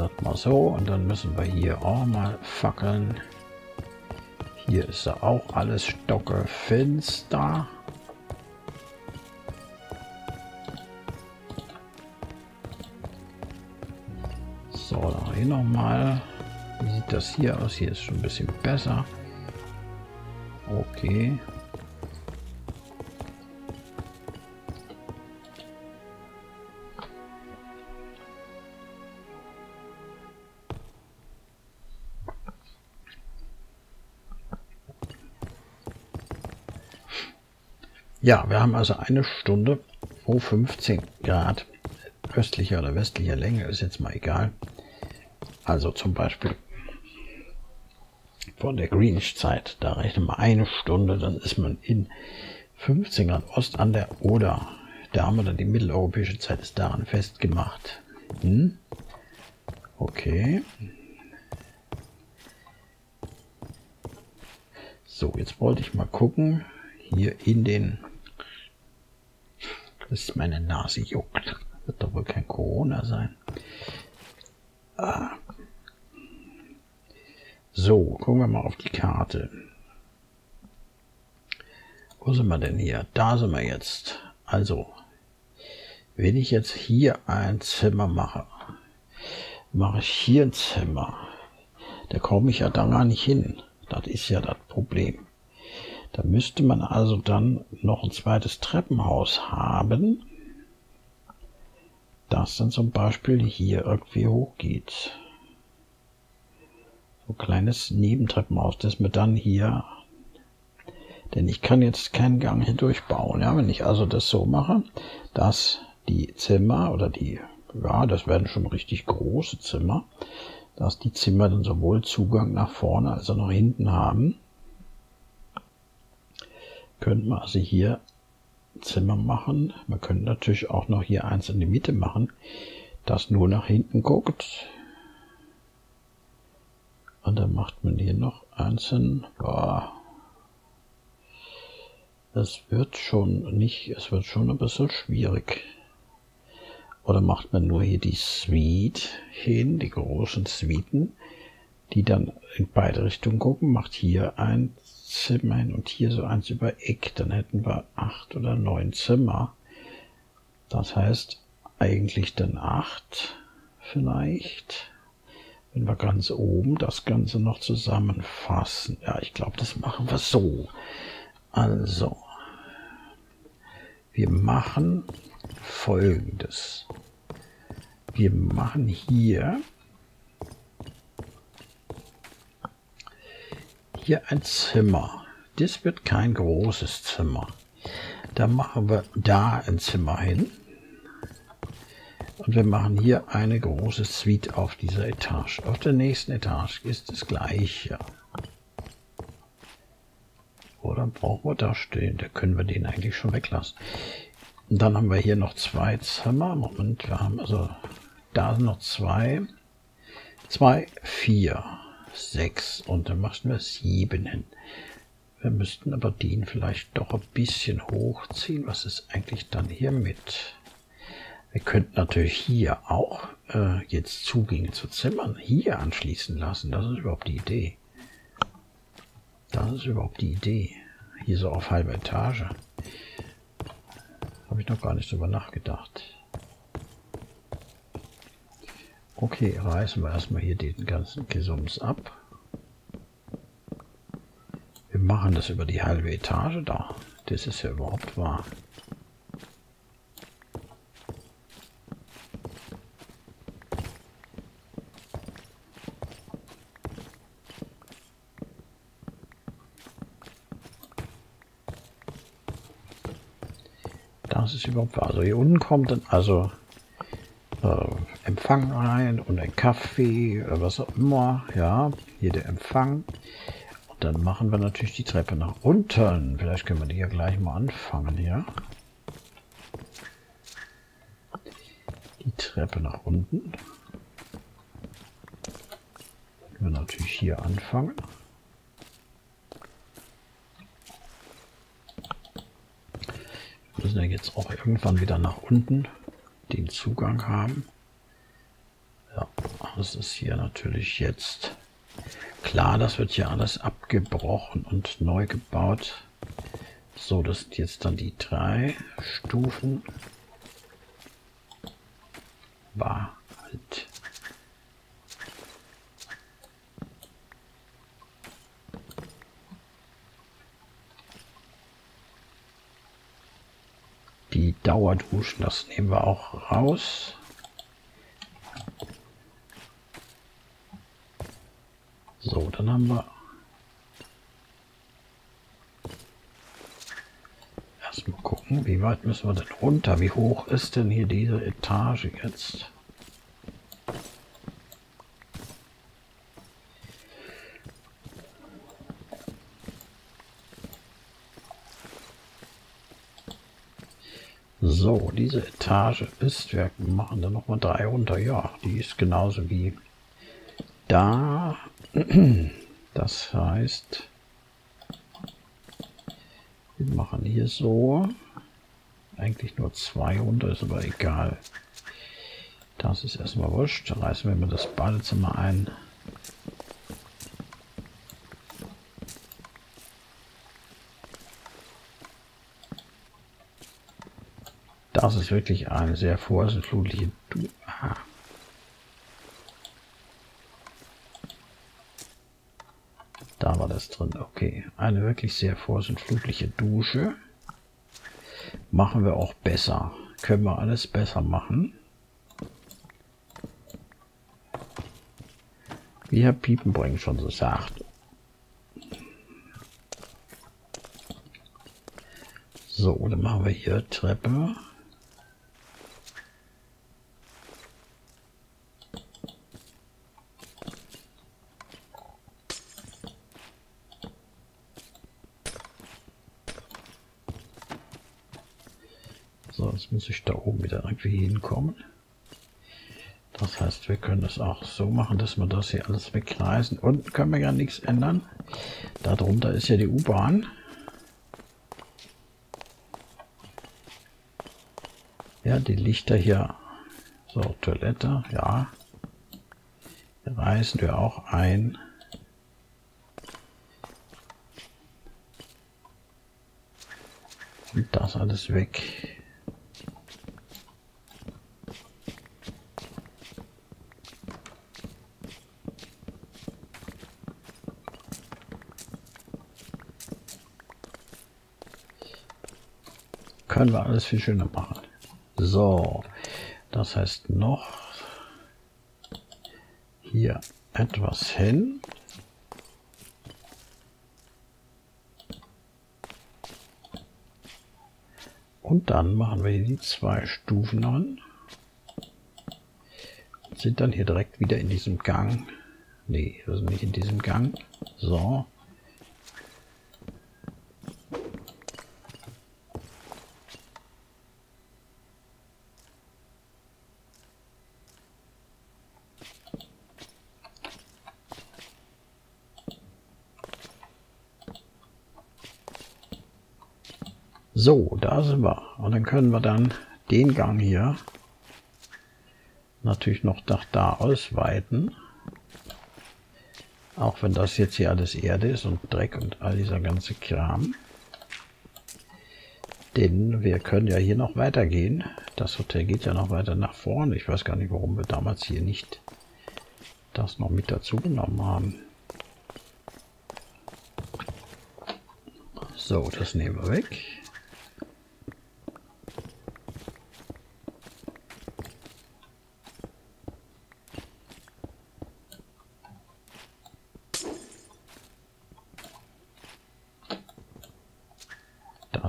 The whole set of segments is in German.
das mal so. Und dann müssen wir hier auch mal fackeln. Hier ist ja auch alles stockefinster. So, dann hier nochmal. Wie sieht das hier aus? Hier ist schon ein bisschen besser. Okay. Ja, wir haben also eine Stunde, wo 15 Grad östlicher oder westlicher Länge ist jetzt mal egal. Also zum Beispiel von der Greenwich-Zeit, da rechnen wir eine Stunde, dann ist man in 15 Grad Ost an der Oder. Da haben wir dann die mitteleuropäische Zeit, ist daran festgemacht. Hm? Okay. So, jetzt wollte ich mal gucken, hier in den dass meine Nase juckt. Wird doch wohl kein Corona sein. Ah. So, gucken wir mal auf die Karte. Wo sind wir denn hier? Da sind wir jetzt. Also, wenn ich jetzt hier ein Zimmer mache, mache ich hier ein Zimmer. Da komme ich ja da gar nicht hin. Das ist ja das Problem. Da müsste man also dann noch ein zweites Treppenhaus haben, das dann zum Beispiel hier irgendwie hochgeht. So ein kleines Nebentreppenhaus, das mir dann hier, denn ich kann jetzt keinen Gang hindurch bauen. Ja, wenn ich also das so mache, dass die Zimmer oder die, ja, das werden schon richtig große Zimmer, dass die Zimmer dann sowohl Zugang nach vorne als auch nach hinten haben könnte man also hier Zimmer machen. Man könnte natürlich auch noch hier eins in die Mitte machen, das nur nach hinten guckt. Und dann macht man hier noch eins hin. Boah. Es wird schon nicht, es wird schon ein bisschen schwierig. Oder macht man nur hier die Suite hin, die großen Suiten, die dann in beide Richtungen gucken, macht hier ein Zimmer hin und hier so eins über Eck, dann hätten wir acht oder neun Zimmer. Das heißt eigentlich dann acht vielleicht, wenn wir ganz oben das Ganze noch zusammenfassen. Ja, ich glaube, das machen wir so. Also, wir machen folgendes. Wir machen hier hier ein Zimmer. Das wird kein großes Zimmer. Da machen wir da ein Zimmer hin. Und wir machen hier eine große Suite auf dieser Etage. Auf der nächsten Etage ist das gleiche. Oder brauchen wir da stehen? Da können wir den eigentlich schon weglassen. Und dann haben wir hier noch zwei Zimmer. Moment, wir haben also da sind noch zwei. Zwei, vier. 6 und dann machen wir 7 hin. Wir müssten aber den vielleicht doch ein bisschen hochziehen. Was ist eigentlich dann hier mit? Wir könnten natürlich hier auch äh, jetzt Zugänge zu Zimmern hier anschließen lassen. Das ist überhaupt die Idee. Das ist überhaupt die Idee. Hier so auf halber Etage. Habe ich noch gar nicht drüber nachgedacht. Okay, reißen wir erstmal hier den ganzen Gesums ab. Wir machen das über die halbe Etage da. Das ist ja überhaupt wahr. Das ist überhaupt wahr. Also hier unten kommt dann also Empfang rein und ein Kaffee, äh, was auch immer. Ja, hier der Empfang. Und dann machen wir natürlich die Treppe nach unten. Vielleicht können wir die ja gleich mal anfangen hier. Die Treppe nach unten. Können wir natürlich hier anfangen. Wir müssen ja jetzt auch irgendwann wieder nach unten den Zugang haben. Das ist hier natürlich jetzt klar, das wird hier alles abgebrochen und neu gebaut. So, das sind jetzt dann die drei Stufen. War halt. Die Dauerduschen, das nehmen wir auch raus. So, dann haben wir erstmal gucken, wie weit müssen wir denn runter? Wie hoch ist denn hier diese Etage jetzt? So, diese Etage ist, wir machen dann nochmal drei runter. Ja, die ist genauso wie da. Das heißt, wir machen hier so. Eigentlich nur zwei runter, ist aber egal. Das ist erstmal wurscht. Dann reißen wir mal das Badezimmer ein. Das ist wirklich eine sehr vorsintflutliche du Aha. Da war das drin. Okay, eine wirklich sehr vorsintflutliche Dusche. Machen wir auch besser. Können wir alles besser machen. Wie Herr Piepenbring schon so sagt. So, dann machen wir hier Treppe. Muss ich da oben wieder irgendwie hinkommen. Das heißt, wir können das auch so machen, dass wir das hier alles wegreißen. Unten können wir ja nichts ändern. Darunter ist ja die U-Bahn. Ja, die Lichter hier. So, Toilette, ja. Hier reißen wir auch ein. Und das alles weg. Können wir alles viel schöner machen. So, das heißt noch hier etwas hin. Und dann machen wir die zwei Stufen an. sind dann hier direkt wieder in diesem Gang. Nee, wir nicht in diesem Gang. So. So, da sind wir. Und dann können wir dann den Gang hier natürlich noch nach da ausweiten. Auch wenn das jetzt hier alles Erde ist und Dreck und all dieser ganze Kram. Denn wir können ja hier noch weitergehen. Das Hotel geht ja noch weiter nach vorne. Ich weiß gar nicht, warum wir damals hier nicht das noch mit dazu genommen haben. So, das nehmen wir weg.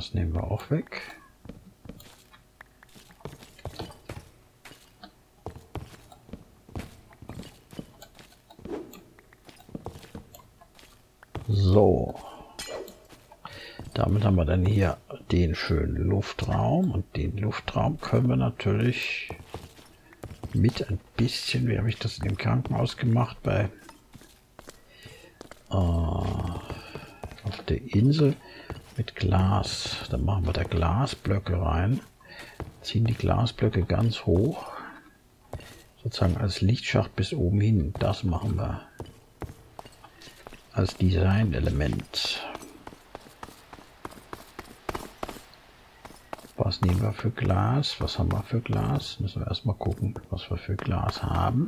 Das nehmen wir auch weg. So. Damit haben wir dann hier den schönen Luftraum. Und den Luftraum können wir natürlich mit ein bisschen, wie habe ich das im Krankenhaus gemacht, bei äh, auf der Insel mit Glas. Dann machen wir da Glasblöcke rein. Ziehen die Glasblöcke ganz hoch. sozusagen als Lichtschacht bis oben hin. Das machen wir als Design-Element. Was nehmen wir für Glas? Was haben wir für Glas? Müssen wir erstmal gucken, was wir für Glas haben.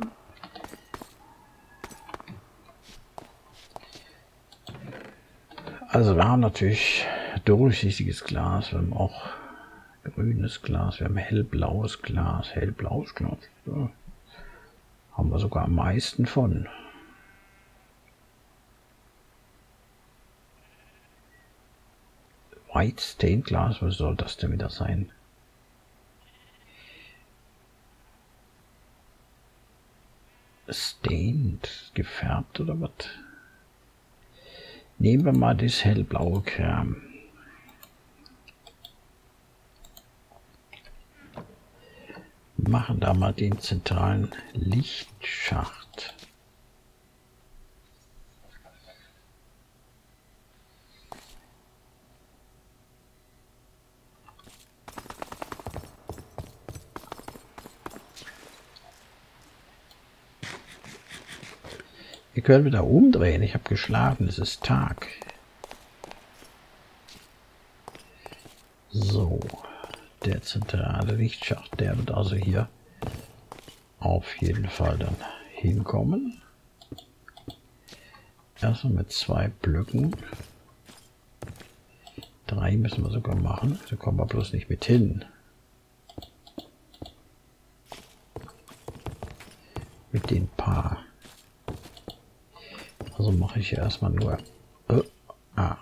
Also wir haben natürlich durchsichtiges Glas, wir haben auch grünes Glas, wir haben hellblaues Glas, hellblaues Glas. Ja. Haben wir sogar am meisten von. White Stained Glas, was soll das denn wieder sein? Stained, gefärbt oder was? Nehmen wir mal das hellblaue Kram. Machen da mal den zentralen Lichtschacht. Könnt wieder umdrehen. Ich habe geschlafen. Es ist Tag. So. Der zentrale Lichtschacht, der wird also hier auf jeden Fall dann hinkommen. Erstmal mit zwei Blöcken. Drei müssen wir sogar machen. Da kommen wir bloß nicht mit hin. Mit den paar also mache ich hier erstmal nur. Äh, ah.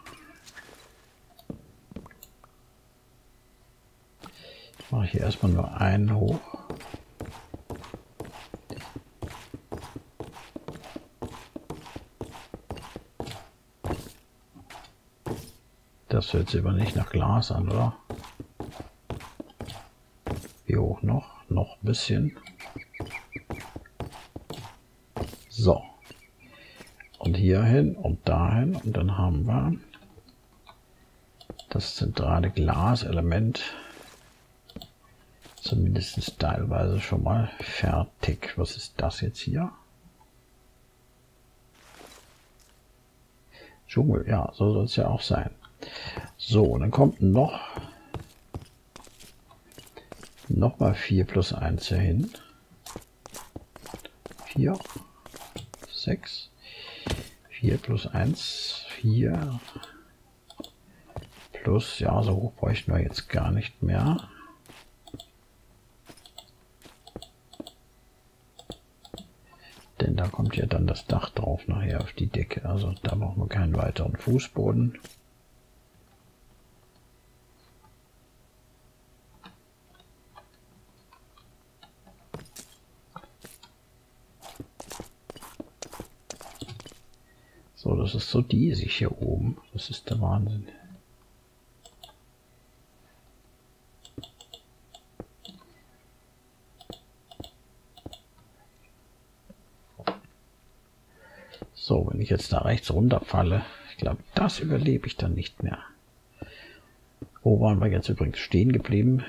Mache ich hier erstmal nur einen hoch. Das hört sich aber nicht nach Glas an, oder? Wie hoch noch? Noch ein bisschen. So hier hin und dahin und dann haben wir das zentrale Glaselement zumindest teilweise schon mal fertig. Was ist das jetzt hier? Dschungel, ja, so soll es ja auch sein. So, dann kommt noch mal 4 plus 1 hier hin. 4, 6, 4 plus 1, 4 plus, ja, so hoch bräuchten wir jetzt gar nicht mehr. Denn da kommt ja dann das Dach drauf nachher auf die Decke. Also da brauchen wir keinen weiteren Fußboden. So, das ist so diesig hier oben. Das ist der Wahnsinn. So, wenn ich jetzt da rechts runterfalle, ich glaube, das überlebe ich dann nicht mehr. Wo waren wir jetzt übrigens stehen geblieben?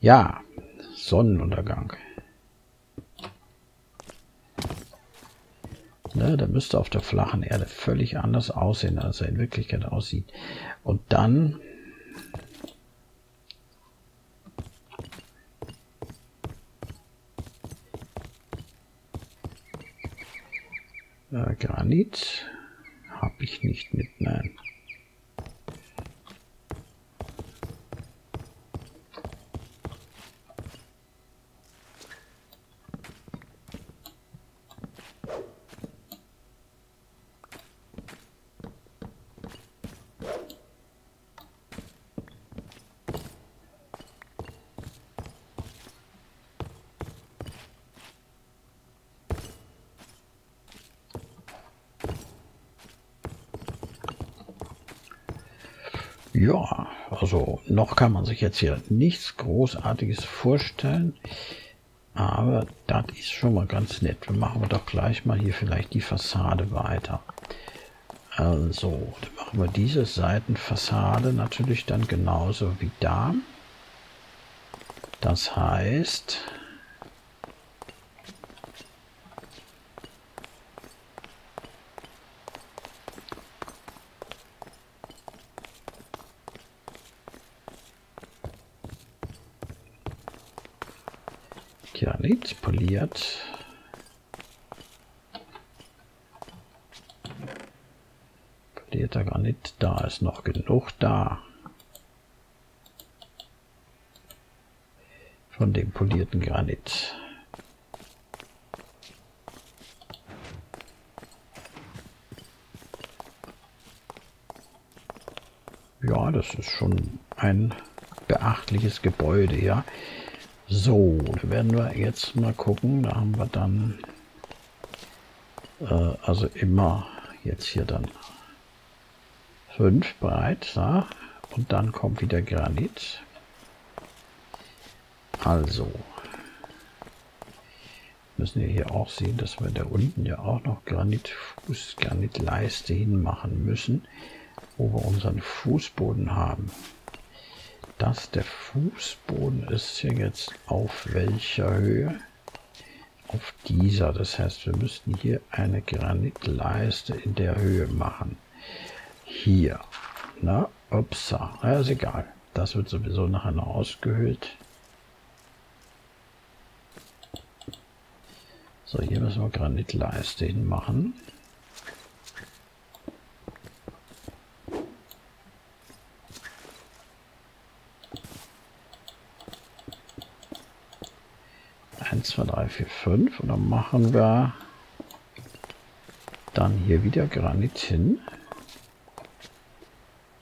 Ja, Sonnenuntergang. Ne, der müsste auf der flachen Erde völlig anders aussehen, als er in Wirklichkeit aussieht. Und dann äh, Granit habe ich nicht mit, nein. Ja, also noch kann man sich jetzt hier nichts Großartiges vorstellen. Aber das ist schon mal ganz nett. Wir machen wir doch gleich mal hier vielleicht die Fassade weiter. Also, dann machen wir diese Seitenfassade natürlich dann genauso wie da. Das heißt, Granit poliert. Polierter Granit, da ist noch genug da. Von dem polierten Granit. Ja, das ist schon ein beachtliches Gebäude, ja. So, da werden wir jetzt mal gucken. Da haben wir dann, äh, also immer jetzt hier dann fünf breit, ja. Und dann kommt wieder Granit. Also, müssen wir hier auch sehen, dass wir da unten ja auch noch Granitfuß, Granitleiste hinmachen müssen, wo wir unseren Fußboden haben dass der Fußboden ist hier jetzt auf welcher Höhe? Auf dieser. Das heißt, wir müssten hier eine Granitleiste in der Höhe machen. Hier. Na, upsa. Na, ist egal. Das wird sowieso nachher noch ausgehöhlt. So, hier müssen wir Granitleiste hinmachen. Machen. 2, 3, 4, 5. Und dann machen wir dann hier wieder Granit hin.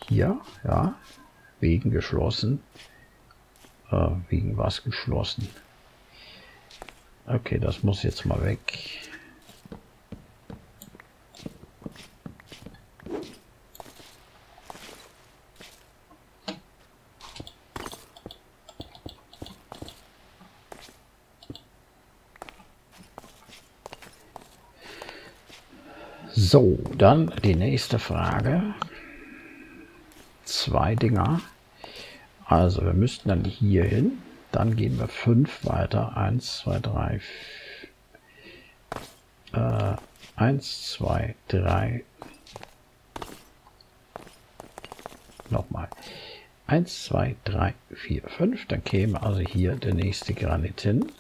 Hier, ja, wegen geschlossen. Äh, wegen was geschlossen? Okay, das muss jetzt mal weg. So, dann die nächste Frage. Zwei Dinger. Also wir müssten dann hier hin. Dann gehen wir fünf weiter. Eins, zwei, drei. Äh, eins, zwei, drei. Nochmal. Eins, zwei, drei, vier, fünf. Dann käme also hier der nächste Granit hin.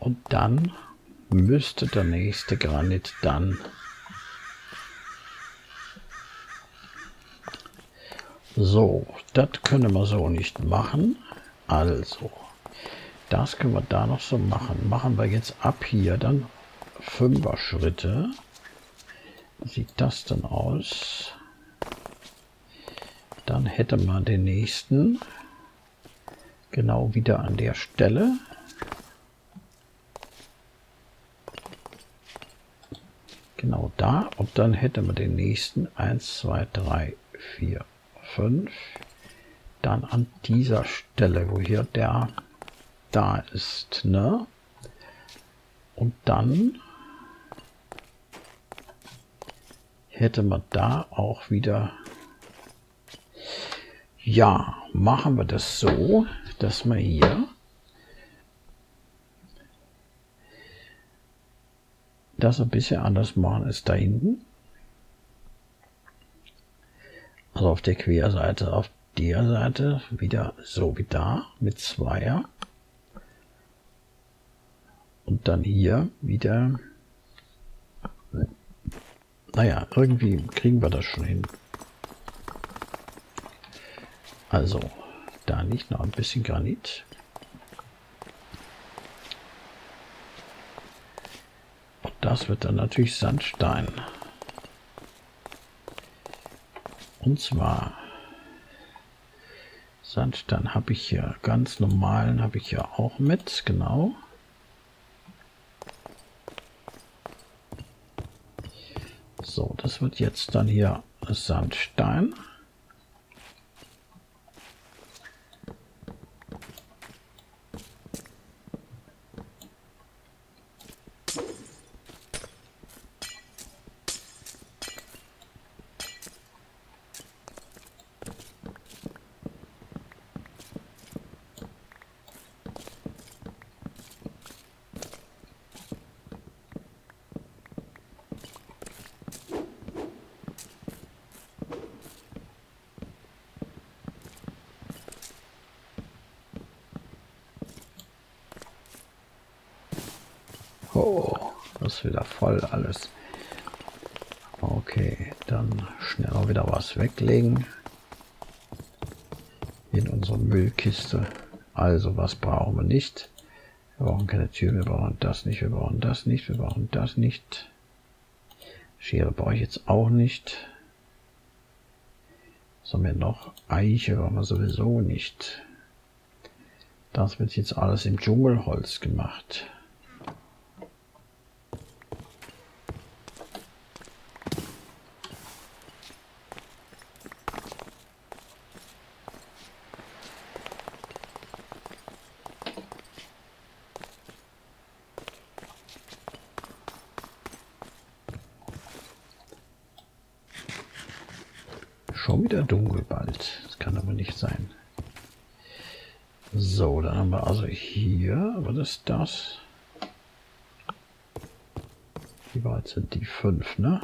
Und dann müsste der nächste Granit dann so, das können wir so nicht machen. Also, das können wir da noch so machen. Machen wir jetzt ab hier dann fünfer Schritte. Sieht das dann aus? Dann hätte man den nächsten genau wieder an der Stelle. Genau da und dann hätten wir den nächsten 1, 2, 3, 4, 5. Dann an dieser Stelle, wo hier der da ist, ne? Und dann hätte man da auch wieder ja, machen wir das so, dass wir hier das ein bisschen anders machen als da hinten. Also auf der Querseite, auf der Seite wieder so wie da mit Zweier. Und dann hier wieder. Naja, irgendwie kriegen wir das schon hin. Also, da liegt noch ein bisschen Granit. Das wird dann natürlich Sandstein. Und zwar Sandstein habe ich hier ganz normalen habe ich ja auch mit, genau. So, das wird jetzt dann hier Sandstein. Oh, das ist wieder voll alles. Okay, dann schnell auch wieder was weglegen. In unsere Müllkiste. Also, was brauchen wir nicht? Wir brauchen keine Tür, wir brauchen das nicht, wir brauchen das nicht, wir brauchen das nicht. Schere brauche ich jetzt auch nicht. Was haben wir noch? Eiche brauchen wir sowieso nicht. Das wird jetzt alles im Dschungelholz gemacht. Schon wieder dunkel bald. Das kann aber nicht sein. So, dann haben wir also hier, was ist das? Wie weit sind die fünf, ne?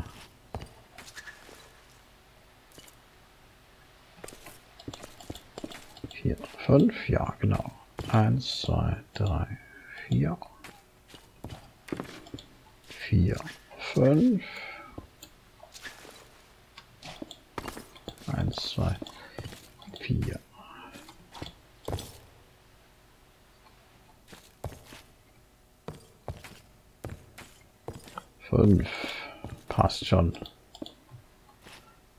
Vier, fünf, ja, genau. Eins, zwei, drei, vier. Vier, fünf. Eins, zwei, vier. Fünf. Passt schon.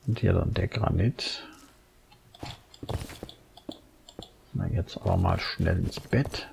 Und hier dann der Granit. Na, jetzt aber mal schnell ins Bett.